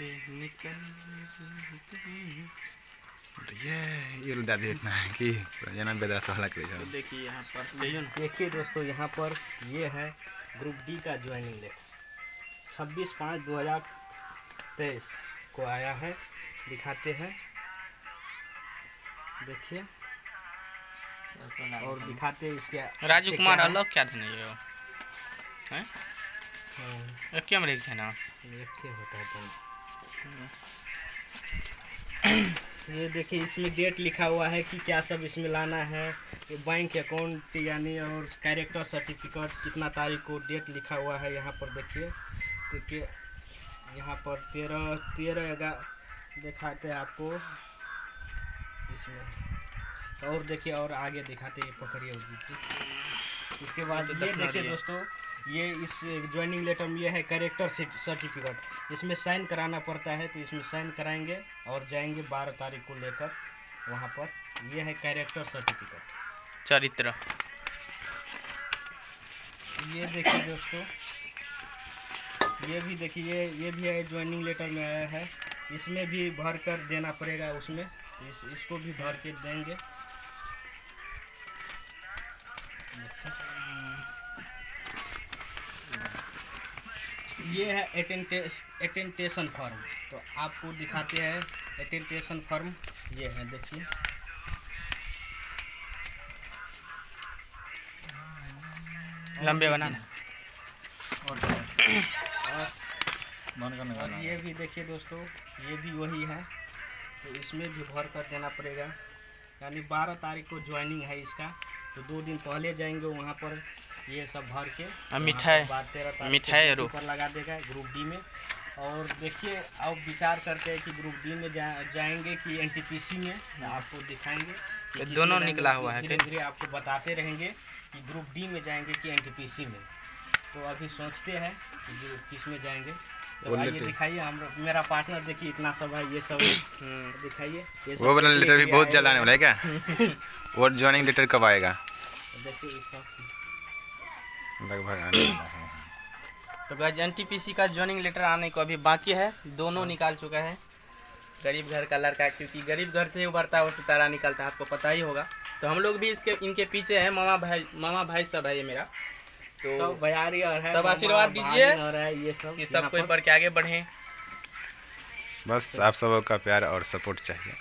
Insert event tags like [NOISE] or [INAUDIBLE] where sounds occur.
से निकल ये ये दादी इतना है कि जना बेदरा सहला करे तो देखिए यहाँ पर देखिए। दोस्तों यहाँ पर ये है ग्रुप डी का ज्वाइनिंग लेटर छब्बीस पाँच दो हज़ार तेईस को आया है। दिखाते हैं। देखिए। और दिखाते हैं इसके राजू कुमार अलग क्या देने ये हैं? हाँ, एक क्या मेरे ना? ये क्या होता है। तो [COUGHS] ये देखिए इसमें डेट लिखा हुआ है कि क्या सब इसमें लाना है। ये बैंक अकाउंट यानी और कैरेक्टर सर्टिफिकेट कितना तारीख को डेट लिखा हुआ है यहाँ पर देखिए। देखिए यहाँ पर तेरह तेरह का दिखाते हैं आपको इसमें। और देखिए और आगे दिखाते हैं ये पकड़िए उस देखिए इसके बाद ये देखिए दोस्तों ये इस ज्वाइनिंग लेटर में ये है कैरेक्टर सर्टिफिकेट इसमें साइन कराना पड़ता है तो इसमें साइन कराएँगे और जाएँगे बारह तारीख को लेकर वहाँ पर। ये है कैरेक्टर सर्टिफिकेट चरित्र। ये देखिए दोस्तों ये भी देखिए ये ये भी है ज्वाइनिंग लेटर में आया है। इसमें भी भर कर देना पड़ेगा उसमें। इस इसको भी भर के देंगे। ये है अटेंटेस अटेंटेशन फॉर्म तो आपको दिखाते हैं अटेंटेशन फॉर्म ये है देखिए। लंबे बनाना। और और ये भी देखिए दोस्तों ये भी वही है। तो इसमें भी भर कर देना पड़ेगा। यानी बारह तारीख को ज्वाइनिंग है इसका। तो दो दिन पहले जाएँगे वहाँ पर। ये सब भर के मिठाई- तेरह मिठाई को रो। ड्यूटी पर लगा देगा ग्रुप डी में। और देखिए अब विचार करते हैं कि ग्रुप डी में जा, जाएँगे कि एनटीपीसी में आपको दिखाएँगे कि दोनों निकला हुआ है धीरे धीरे आपको बताते रहेंगे कि ग्रुप डी में जाएँगे कि एनटीपीसी में। तो अभी सोचते हैं कि किसमें जाएँगे। तो आइए दिखाइए हम मेरा पार्टनर देखिए इतना सब है ये सब हम्म, दिखाइए वो वाला लेटर भी बहुत जल्द आने वाला है क्या? वो ज्वाइनिंग लेटर कब आएगा? देखिए सब लगभग आने वाला है। तो गज एन का ज्वाइनिंग लेटर आने को अभी बाकी है। दोनों निकाल चुका है। गरीब घर का लड़का क्योंकि गरीब घर से उभरता है वो सितारा निकलता है आपको पता ही होगा। तो हम लोग भी इसके इनके पीछे हैं। मामा भाई मामा भाई सब है ये मेरा। तो सब बयारी और है सब आशीर्वाद दीजिए ये सब कि सब कोई पर। बढ़ के आगे बढ़े। बस आप सबका प्यार और सपोर्ट चाहिए।